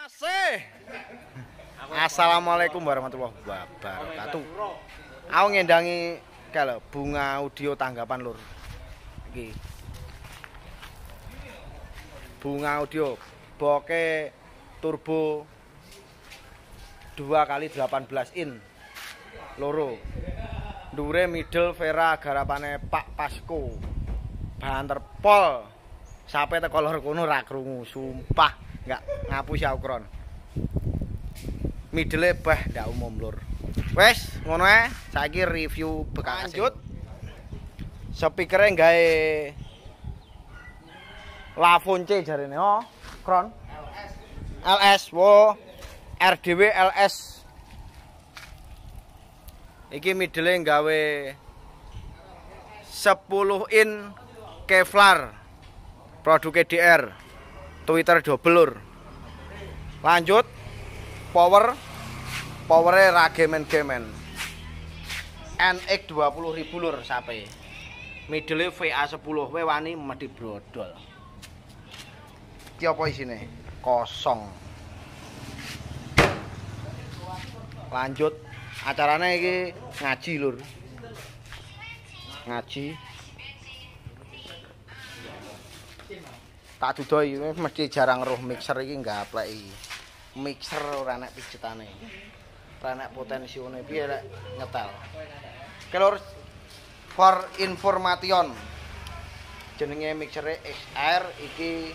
Masih. Assalamualaikum warahmatullahi wabarakatuh. Aku ngendangi kalau bunga audio tanggapan lur. Iki. Bunga audio boke turbo 2 kali 18 in loro Dure middle Vera garapane Pak Pasko Banter pol Sampai teko lor kono ra krungu sumpah enggak ngapusi aku kron Middle bah ndak umum lur. Wes ngono ae. Saiki review bekas lanjut. Speakere gawe Lafonce jarene oh kron LS wo. RDW LS iki middle gawe 10 in Kevlar. Produk DR Twitter double lur lanjut. Power. Powernya ragemen gemen NX 20.000 lur sampai middle VA 10 we wani medi brodol. Iki apa isine? Kosong. Lanjut. Acaranya iki ngaji lur. Ngaji tak dudoi mesti jarang roh mixer iki enggak apleki mixer ora nek pijetane ora nek potensione. Piye lek nyetel? Kelur for information jenenge mixere XR iki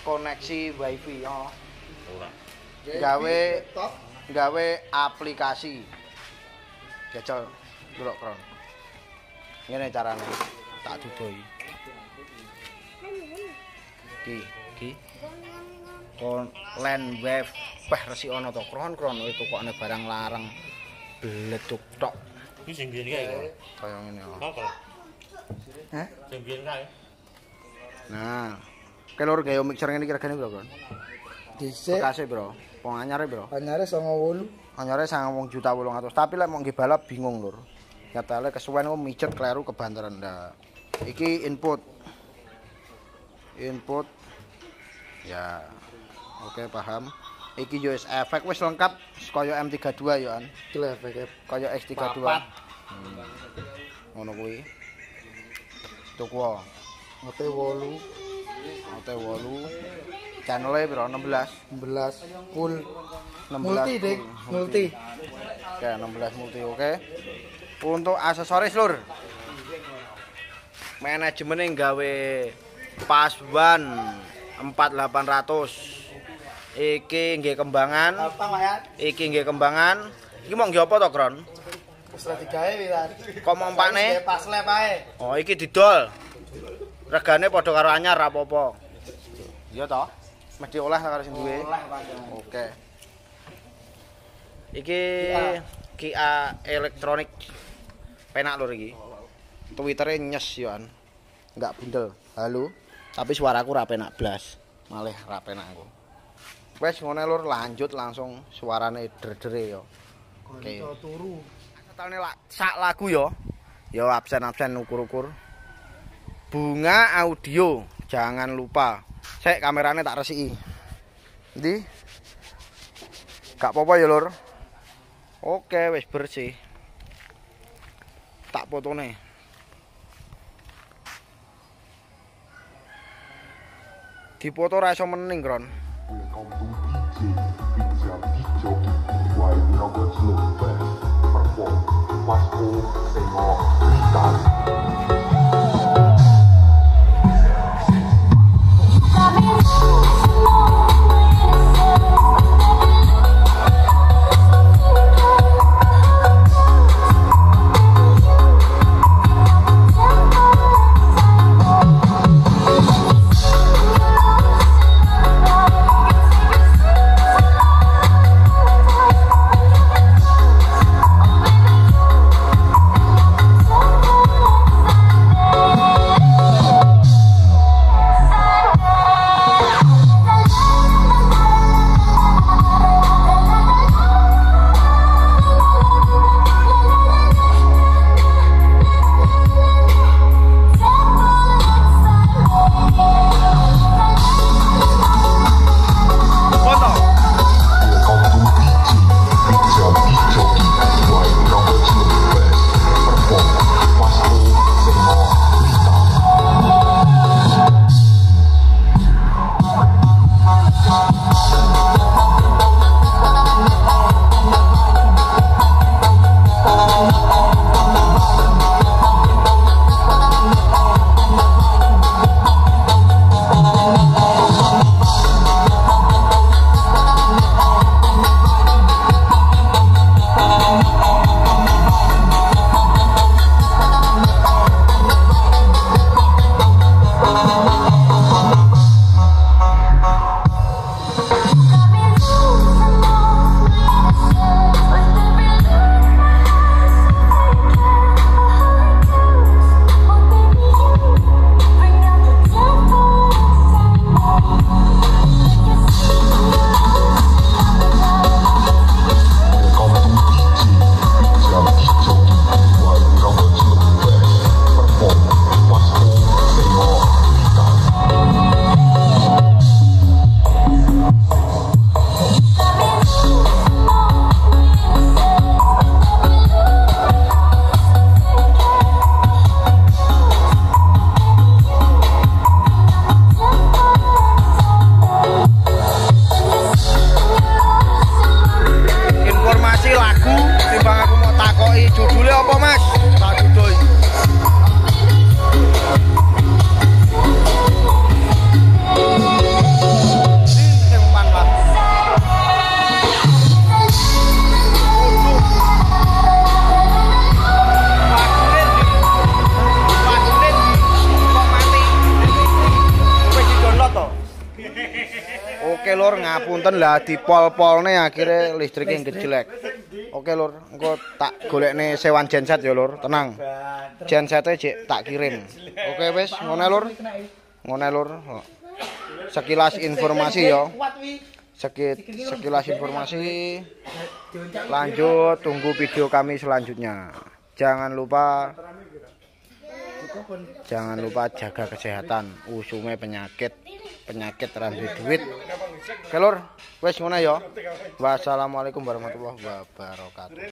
koneksi wifi oh gawe gawe aplikasi. Jajal delok kron ngene carane. Tak dudoi iki iki kon land wave peh resik ana to kron-kron itu kok ana barang larang bleduk tok Ini sing biyen kae. kaya ngene oh. Apa? Hah? Sing biyen kae. Nah, kelur gawe mixer ngene kira-kira piro, Bro? Dhisik Bekase, Bro. Wong anyare, Bro. anyare 98. Anyare 9 juta 800. Tapi lek mau nggih balap bingung, Lur. Nyatane kesuwen kok micet kleru kebanteran ndak. Iki input. Input. Ya. Oke, paham. Iki yo wis efek wis lengkap kaya M32 yo an. Efeke Kaya X32. Papat. Hmm. Ngono kuwi. Tuku ote 8 Ote 8. Channel piro? 16. 16 full 16 multi dik multi Oke, 16 multi oke. Untuk aksesoris lur. Manajemen gawe Paswan 4800. Iki nggih kembangan, mayat iki nggih kembangan. Iki mau nggih apa to, Kron? wis ra digawe wilan Kok ae Oh, iki didol. Regane padha karo anyar apa-apa. Iya toh? Mesti oleh karo sing duwe. Oke. Iki Kia elektronik. Penak lur iki. Twittere nyes yo an. Enggak bundel. Halo. Tapi suaraku ra penak blas. Malih ra penak aku. Wes ngene lur lanjut langsung suarane dredere yo. Oke. Konco turu Setane sak lagu yo. Yo absen-absen ukur-ukur. Bunga audio, jangan lupa. Sek kamerane tak resiki. Ndi? Gak apa-apa ya, Lur. Oke, wis bersih. Tak fotone. dipoto ra iso mening, Kron. To Copo Mac. Lur, ngapunten lah dipol-polne akhirnya listriknya ngejelek. Oke lur, engko tak golekne sewan genset ya lur, tenang. Gensetnya jek tak kirim. Oke wis, ngono lur. Ngono lur. Sekilas informasi ya. Sekit, sekilas informasi. Lanjut tunggu video kami selanjutnya. Jangan lupa Jangan lupa jaga kesehatan, usume penyakit, penyakit randu duit. Oke lur, wis ngono ya. Wassalamualaikum warahmatullahi wabarakatuh.